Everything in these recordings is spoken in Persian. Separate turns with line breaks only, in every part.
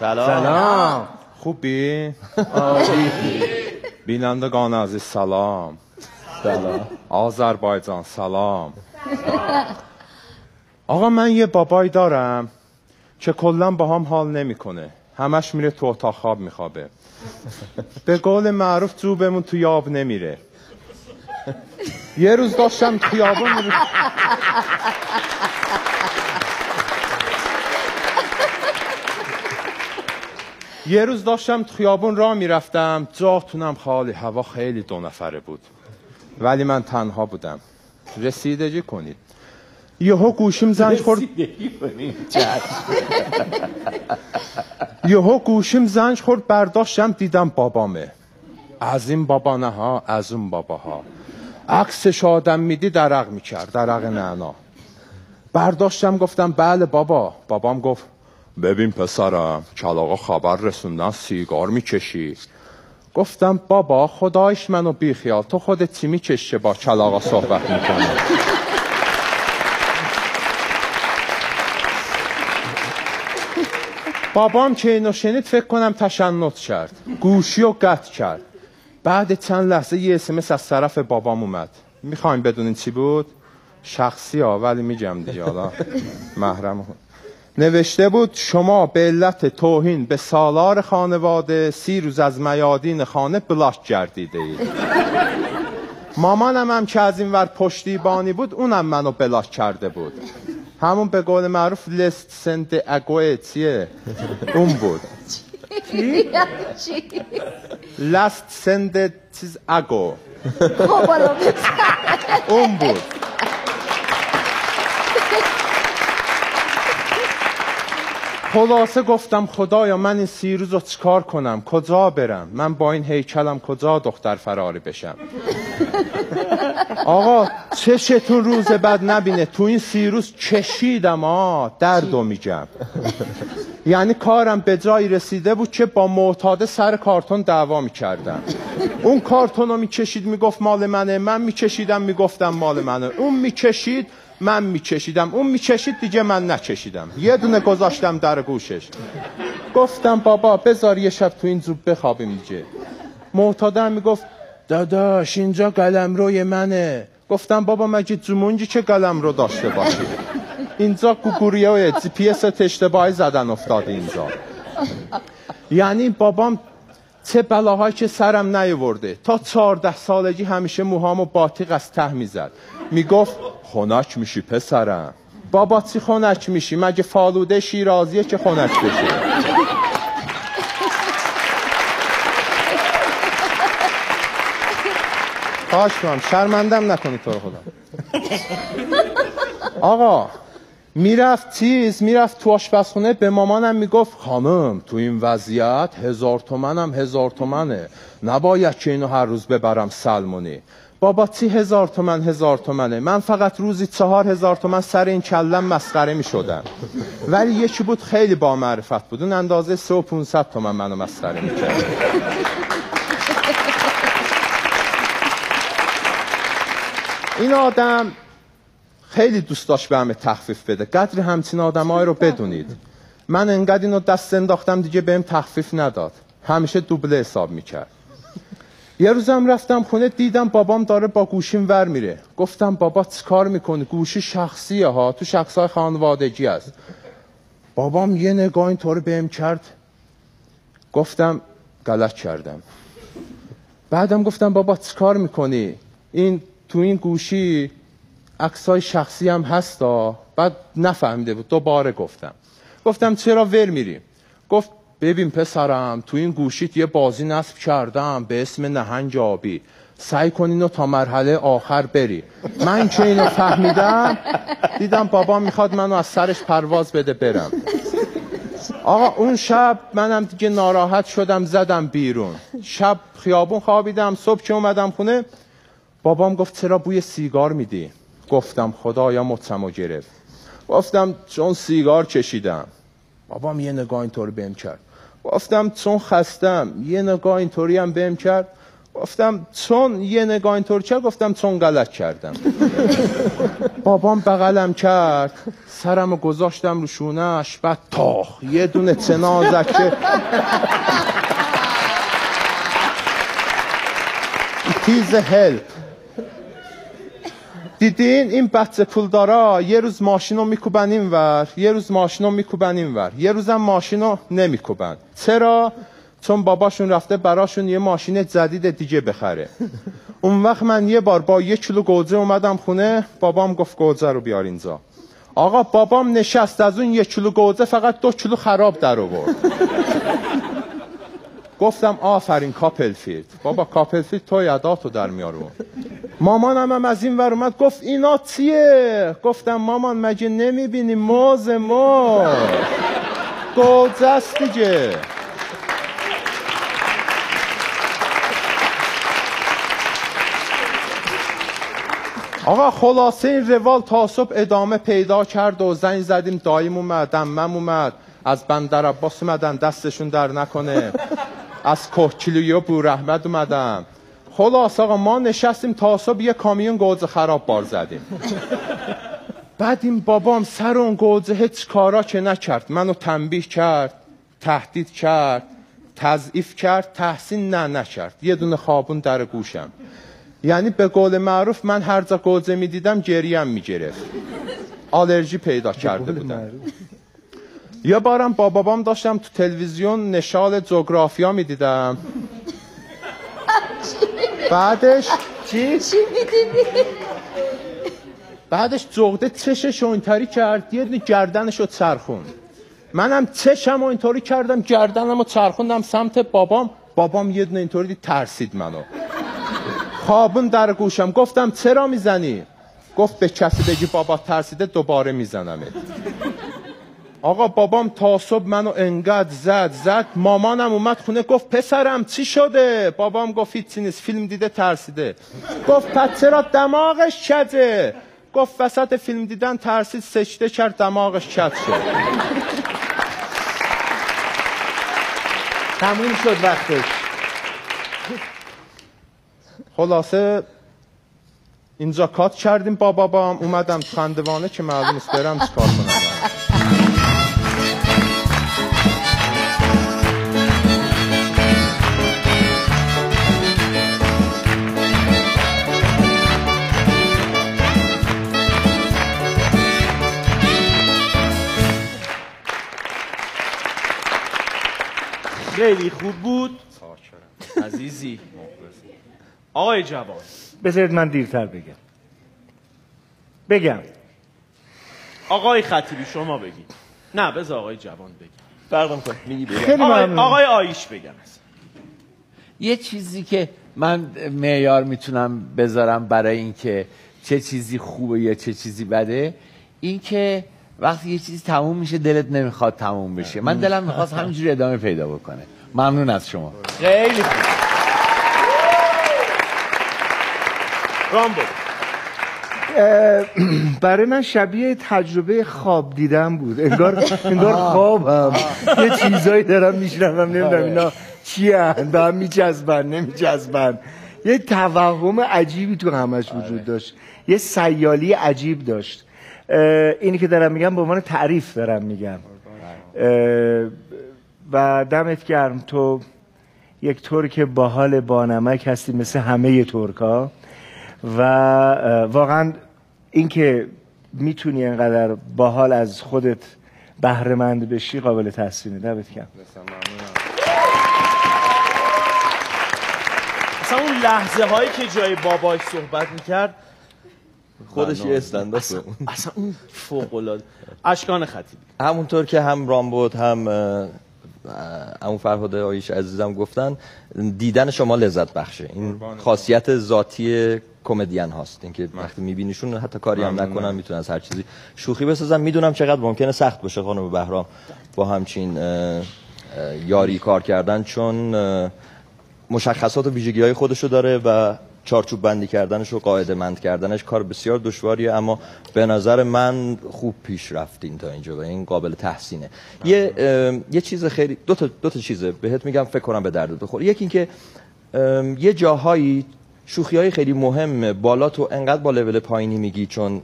سلام.
سلام.
خوبی؟ بینندگان عزیز سلام.
سلام.
آذربایجان سلام. آقا من یه بابایی دارم که کلا با هم حال نمی‌کنه. همش میره تو اتاق خواب میخوابه. به قول معروف جوبمون تو یاب نمیره. یه روز داشتم خیابون یه روز داشتم تو خیابون را می‌رفتم. جاتونم خالی هوا خیلی دو نفره بود. ولی من تنها بودم. رسیدگی کنید. یهو گوشیم زنگ خورد. یهو گوشیم زنگ خورد برداشتم دیدم بابامه. از این بابا نه ها از اون بابا ها. عکسش آدم میدی درق می‌کرد. درق نعنا. برداشتم گفتم بله بابا. بابام گفت ببین پسرم کلاغا خبر رسوندن سیگار می‌کشی. گفتم بابا خدایش منو بیخیال. تو خودت چی می‌کشه با کلاغا صحبت می‌کنی؟ بابام که اینو شنید فکر کنم تشنط کرد. گوشی و قطع کرد. بعد چند لحظه یه اسمس از طرف بابام اومد. می‌خوایم بدونین چی بود؟ شخصی ها ولی میگم دیگه حالا محرم نوشته بود شما به علت توهین به سالار خانواده سی روز از میادین خانه بلاک گردیده اید. مامانم هم که از این ور پشتیبانی بود اونم منو بلاک کرده بود. همون به قول معروف لست سنت اگوه چیه؟ اون بود؟ لست سند چیز اگو.
خب
اون بود. خلاصه گفتم خدایا من این سی روز رو چیکار کنم؟ کجا برم؟ من با این هیکلم کجا دختر فراری بشم؟ آقا چشتون روز بعد نبینه. تو این سی روز چشیدم آ دردو میگم. یعنی کارم به جایی رسیده بود که با معتاده سر کارتون دعوا می‌کردم. اون کارتون رو می‌کشید می‌گفت مال منه. من میکشیدم می‌گفتم مال منه. اون می‌کشید من میکشیدم اون می‌کشید دیگه من نکشیدم یه دونه گذاشتم در گوشش. گفتم بابا بذار یه شب تو این زوب بخوابیم دیگه. معتاده هم می‌گفت داداش اینجا قلم روی منه. گفتم بابا مگه جمونجی که قلم رو داشته باشی؟ اینجا گوگوریه و جی پی اشتباهی زدن افتاده اینجا. یعنی بابام چه بلاهایی که سرم نیورده تا چهارده سالگی همیشه موهامو باتیق از ته می‌زد. می‌گفت خنک میشی پسرم. بابا چی خنک میشی؟ مگه فالوده شیرازیه که خنک بشی خواهش کنم شرمندم نکنی تو رو خدا. آقا می‌رفت چیز می‌رفت تو آشپزخونه. به مامانم می‌گفت خانم تو این وضعیت هزار تومنم هزار تومنه. نباید که اینو هر روز ببرم سلمونی. بابا چی هزار تومن هزار تومنه؟ من فقط روزی چهار هزار تومن سر این کلم مسخره می‌شدم. ولی یکی بود خیلی با معرفت بود. اون اندازه سه و پونصد تومن منو مسخره می‌کرد. این آدم خیلی دوست داشت به همه تخفیف بده. قدر همچین آدمایی رو بدونید. من انقدر اینو دست انداختم دیگه بهم تخفیف نداد. همیشه دوبله حساب می‌کرد. یه روزم رفتم خونه دیدم بابام داره با گوشیم ور میره. گفتم بابا چی کار می‌کنی؟ گوشی شخصیه ها تو شخصای خانوادگی است بابام یه نگاه اینطور بهم کرد. گفتم غلط کردم. بعدم گفتم بابا چی کار می‌کنی؟ این تو این گوشی عکسای شخصی هم هستا بعد نفهمیده بود. دوباره گفتم. گفتم چرا ور میری؟ گفت ببین پسرم تو این گوشیت یه بازی نصب کردم به اسم نهنگ آبی سعی کن اینو تا مرحله آخر بری. من که اینو فهمیدم دیدم بابا می‌خواد منو از سرش پرواز بده برم. آقا اون شب منم دیگه ناراحت شدم زدم بیرون. شب خیابون خوابیدم صبح که اومدم خونه بابام گفت چرا بوی سیگار میدی؟ گفتم خدایا مچمو گرفت. گفتم چون سیگار کشیدم بابام یه نگاه اینطوری بهم کرد. گفتم چون خستم یه نگاه اینطوری هم بهم کرد. گفتم چون یه نگاه اینطور کرد گفتم چون غلط کردم. بابام بغلم کرد سرمو گذاشتم رو شونش بعد تاخ یه دونه چنازک که تیز هلپ دیدین این بچه پولدارا یه روز ماشین رو میکوبن این ور یه روز ماشین رو میکوبن این ور. یه روزم ماشین رو نمیکوبن. چرا؟ چون باباشون رفته براشون یه ماشین جدید دیگه بخره. اون وقت من یه بار با یه کیلو گوجه اومدم خونه بابام گفت گوجه رو بیار اینجا. آقا بابام نشست از اون یه کیلو گوجه فقط دو کیلو خراب در آورد. گفتم آفرین کاپرفیلد. بابا کاپرفیلد تو یاداتو در میارو مامانم هم از این ور اومد گفت اینا چیه؟ گفتم مامان مگه نمی‌بینی؟ موز گوجه است دیگه. آقا خلاصه این روال تا صبح ادامه پیدا کرد و زنگ زدیم داییم اومد عمم اومد. از بندر عباس اومدن دستشون در نکنه. از کوهکیلوی و بور احمد اومدم. خلاص آقا ما نشستیم تا صبح یه کامیون گوجه خراب بار زدیم. بعد این بابام سر اون گوجه هیچ کارا که نکرد. منو تنبیه کرد تهدید کرد تضعیف کرد تحسین نه نکرد. یه دونه خوابون در گوشم. یعنی به قول معروف من هر جا گوجه می‌دیدم گریم می‌گرفت. آلرژی پیدا کرده بودم. یه بارم با بابام داشتم تو تلویزیون نشال جغرافیا می‌دیدم. بعدش
چی؟ می‌دیدی؟
بعدش جغده چشش اینطوری کرد یه دونه گردنش رو چرخون منم چشم اینطوری کردم گردنم رو چرخوندم سمت بابام. بابام یه دونه اینطوری ترسید منو. خوابون در گوشم. گفتم چرا می‌زنی؟ گفت به کسی بگی بابا ترسیده دوباره میزنمت. آقا بابام تا منو انقدر زد زد. مامانم اومد خونه گفت پسرم چی شده؟ بابام گفت هیچی نیست. فیلم دیده ترسیده. گفت پس دماغش کجه گفت وسط فیلم دیدن ترسید سجده کرد دماغش کج شد.
تموم شد وقتش.
خلاصه اینجا کات کردیم با بابام. اومدم خندوانه که معلوم است برم چیکار کنم.
خیلی خوب بود. عزیزی. آقای جوان.
بذارید من دیرتر بگم. بگم.
آقای خطیبی شما بگید. نه بذار آقای جوان بگید
فرق کن میگی بگم.
خیلی
آقای, آیش بگم
یه چیزی که من معیار می‌تونم بذارم برای اینکه چه چیزی خوبه یا چه چیزی بده این که وقتی یه چیزی تموم میشه دلت نمی‌خواد تموم بشه. من دلم می‌خواست همینجوری ادامه پیدا بکنه. ممنون از شما.
خیلی خوب. رامبو.
برای من شبیه تجربه خواب دیدن بود. انگار انگار خوابم. یه چیزایی دارم میشنوم نمی‌دونم اینا چی به هم میچسبن نمیچسبن. یه توهم عجیبی تو همش وجود داشت. یه سیالی عجیب داشت. اینی که دارم میگم به عنوان تعریف دارم میگم. و دمت گرم تو یک ترک باحال بانمک هستی مثل همه ترکا و واقعا اینکه می‌تونی انقدر باحال از خودت بهره مند بشی قابل تحسینه. دمت گرم.
اصلا اون لحظه هایی که جای باباش صحبت می‌کرد
خودش یه استنداپه
اصلا اون فوق العاده اشکان خطیبی
همونطور که هم رامبود هم همون فرهاد آیش عزیزم گفتن دیدن شما لذت بخشه. این خاصیت ذاتی کمدین هاست. اینکه وقتی میبینیشون حتی کاری هم نکنن می‌تونن از هر چیزی شوخی بسازن. می‌دونم چقدر ممکنه سخت باشه خانم بهرام با همچین یاری کار کردن چون مشخصات و ویژگی های خودشو داره و چارچوب بندی کردنش و قاعده مند کردنش کار بسیار دشواریه اما به نظر من خوب پیش رفتین تا اینجا و این قابل تحسینه. یه یه چیز خیلی دو تا دو تا چیزه. بهت میگم فکر کنم به درد بخوره. یکی اینکه یه جاهایی شوخی های خیلی مهم بالا تو انقدر با لول پایینی میگی چون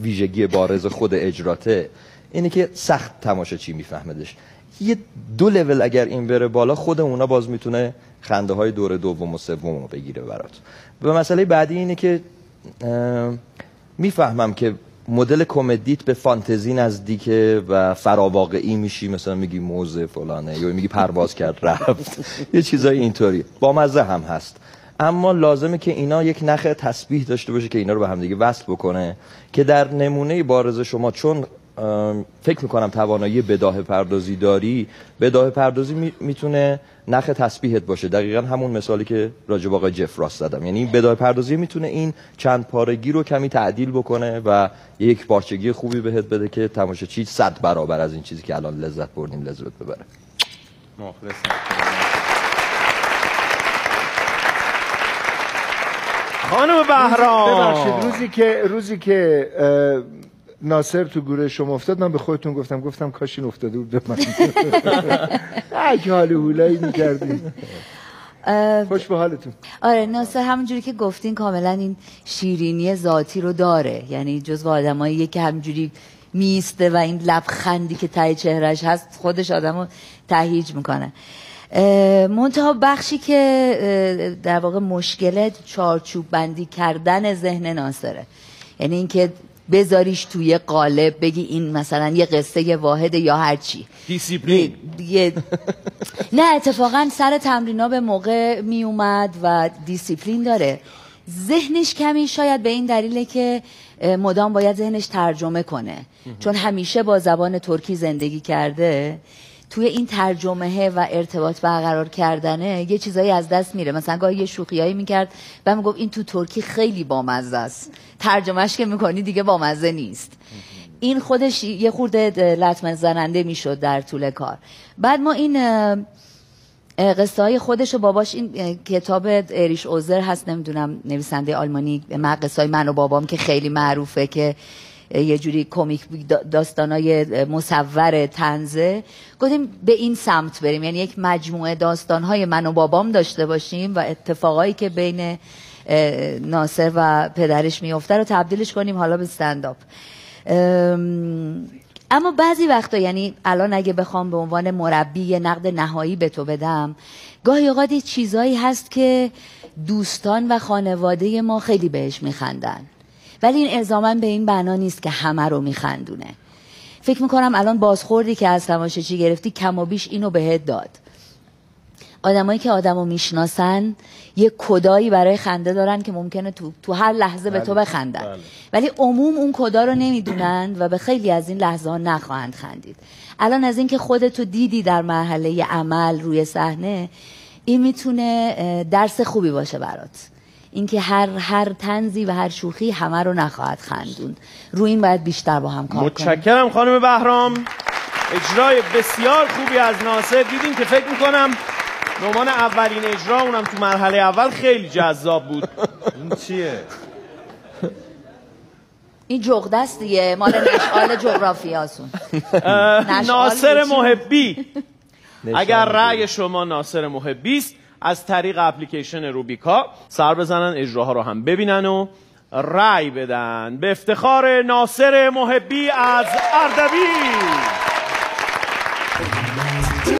ویژگی بارز خود اجراته. اینه که سخت تماشا چی میفهمدش. یه دو لول اگر این بره بالا خود اونا باز می‌تونه خنده های دور دوم و سوم رو بگیره برات. و مسئله بعدی اینه که می‌فهمم که مدل کمدیت به فانتزی نزدیکه و فراواقعی میشی مثلا میگی موزه فلانه یا میگی پرواز کرد رفت. یه چیزای اینطوری با مزه هم هست. اما لازمه که اینا یک نخ تسبیح داشته باشه که اینا رو به هم دیگه وصل بکنه که در نمونه بارز شما چون فکر می‌کنم توانایی بداه پردازی داری. بداه پردازی می- می‌تونه نخ تسبیحت باشه. دقیقا همون مثالی که راجب آقای جفراس زدم. یعنی بداه پردازی می‌تونه این چند پارگی رو کمی تعدیل بکنه و یک پارچگی خوبی بهت بده که تماشاچی صد برابر از این چیزی که الان لذت بردیم لذت ببره.
مخلصم.
خانم بهرام.
ببخشید روزی که روزی که ناصر تو گروه شما افتاد من به خودتون گفتم گفتم کاش این افتاده بود به من. اگه حال هولایی می‌کردی. خوش به حالتون.
آره ناصر همونجوری که گفتین کاملا این شیرینی ذاتی رو داره. یعنی جز آدمایی که همینجوری میسته و این لبخندی که ته چهرش هست خودش آدم رو تهیج می‌کنه. منتها بخشی که در واقع مشکل چارچوب بندی کردن ذهن ناصره. یعنی اینکه بذاریش توی قالب بگی این مثلا یه قصه واحد یا هر چی.
دیسیپلین.
نه اتفاقا سر تمرینا به موقع می اومد و دیسیپلین داره. ذهنش کمی شاید به این دلیله که مدام باید ذهنش ترجمه کنه. چون همیشه با زبان ترکی زندگی کرده. توی این ترجمه و ارتباط برقرار کردنه یه چیزایی از دست میره. مثلا گاهی یه شوخیایی می‌کرد و می‌گفت این تو ترکی خیلی بامزه است. ترجمهش که می‌کنی دیگه بامزه نیست. این خودش یه خورده لطمه زننده می‌شد در طول کار. بعد ما این قصه های خودش و باباش این کتاب اریش اوزر هست نمی‌دونم نویسنده آلمانی من قصه های من و بابام که خیلی معروفه که یه جوری کمیک داستانای مصور تنزه گفتیم به این سمت بریم. یعنی یک مجموعه داستانهای من و بابام داشته باشیم و اتفاقایی که بین ناصر و پدرش میفته رو تبدیلش کنیم حالا به استنداپ ام، اما بعضی وقتا یعنی الان اگه بخوام به عنوان مربی نقد نهایی به تو بدم گاهی اوقات چیزایی هست که دوستان و خانواده ما خیلی بهش میخندن. ولی این الزاما به این بنا نیست که همه رو میخندونه. فکر می‌کنم الان بازخوردی که از تماشاچی گرفتی کم و بیش اینو بهت داد. آدمایی که آدمو می‌شناسن یه کدایی برای خنده دارن که ممکنه تو, تو هر لحظه به تو بخندن. ولی عموم اون کدا رو نمی‌دونن و به خیلی از این لحظه ها نخواهند خندید. الان از اینکه خودتو دیدی در مرحله عمل روی صحنه این می‌تونه درس خوبی باشه برات. اینکه هر هر تنزی و هر شوخی همه رو نخواهد خندوند. روی این باید بیشتر با هم کار کنیم.
متشکرم خانم بهرام. اجرای بسیار خوبی از ناصر. دیدیم که فکر می‌کنم نمان اولین اجرا اونم تو مرحله اول خیلی جذاب بود.
این چیه؟
این جغده است دیگه. مال نشعال جغرافیاسون نشعال
ناصر؟ محبی. اگر رأی شما ناصر محبی است از طریق اپلیکیشن روبیکا سر بزنن اجراها رو هم ببینن و رأی بدن. به افتخار ناصر محبی از اردبیل.